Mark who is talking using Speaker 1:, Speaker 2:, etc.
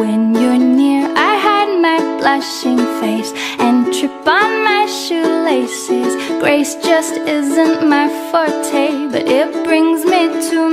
Speaker 1: when you're near. I hide my blushing face And trip on my shoelaces. Grace just isn't my forte But it brings me to